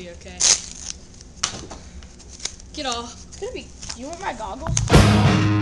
be okay. Get off. It's gonna be. You want my goggles?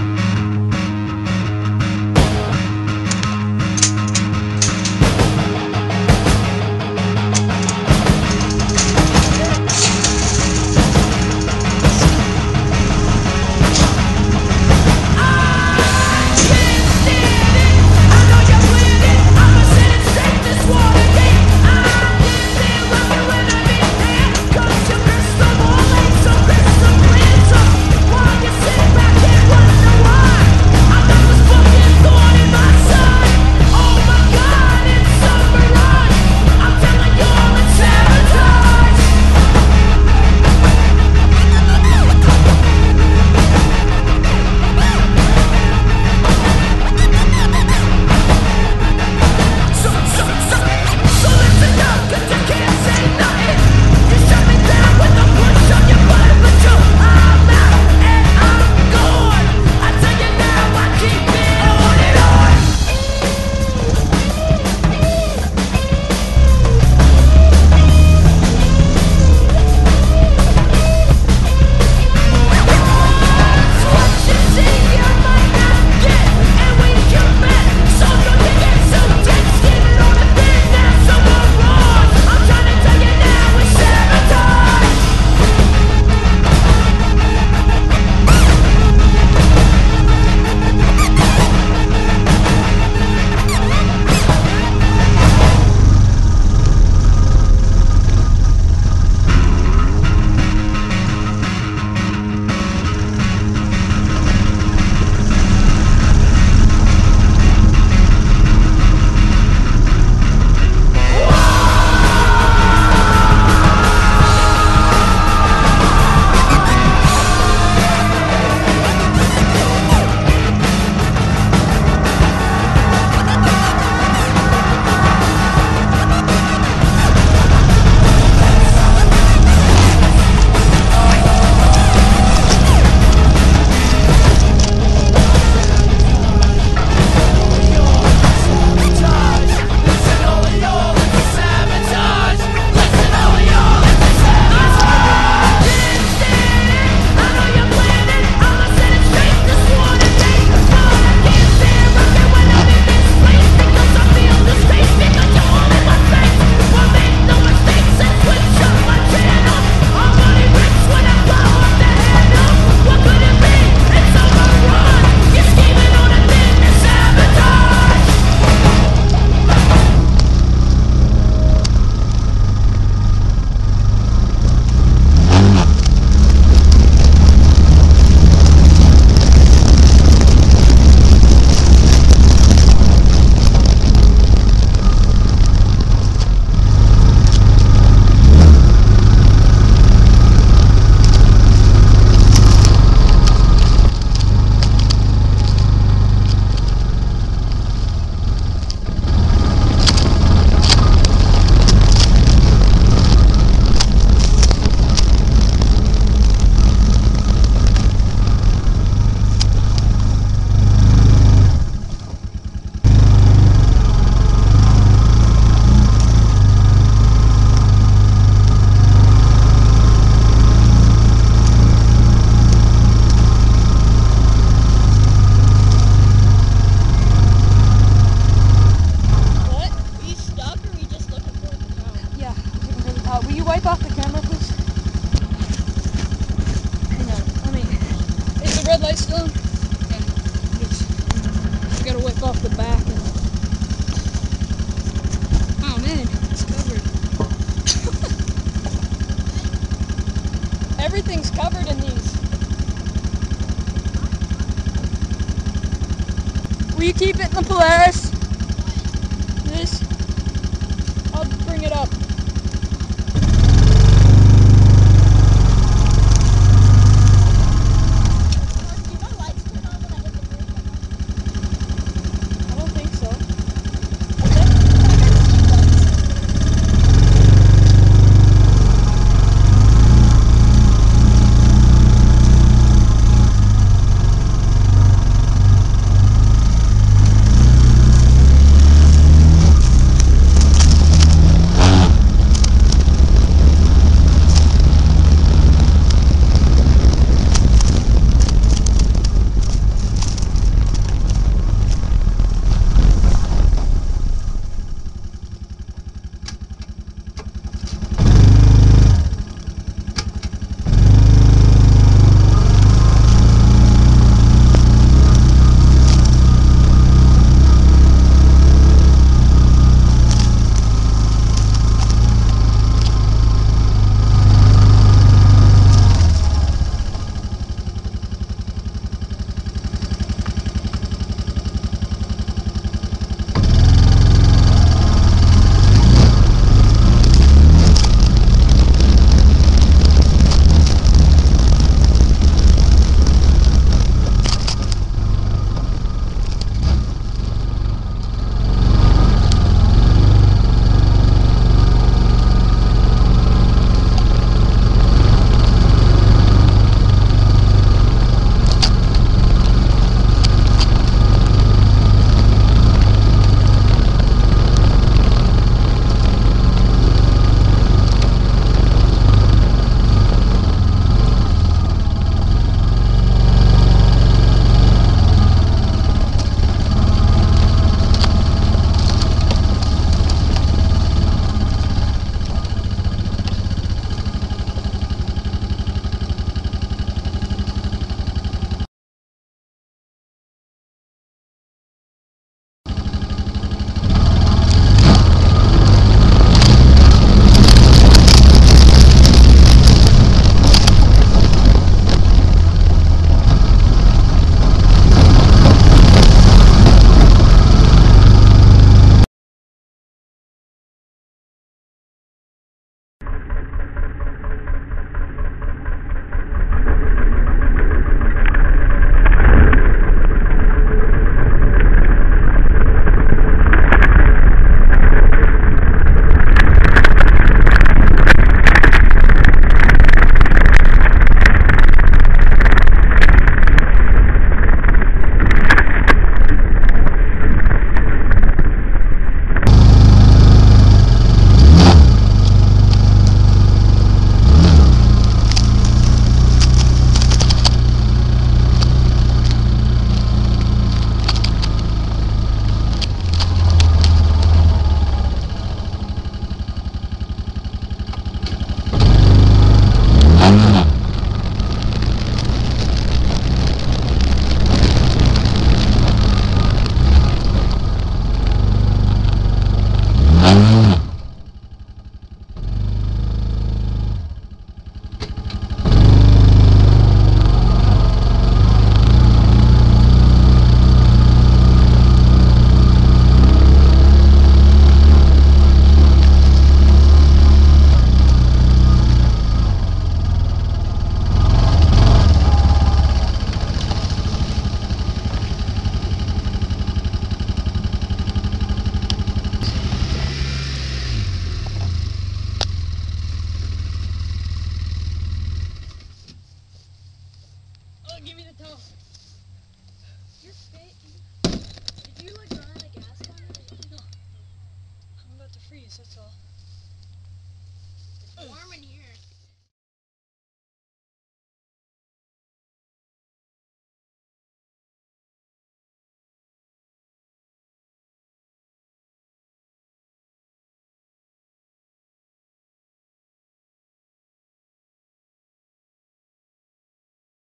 keep it in the Polaris.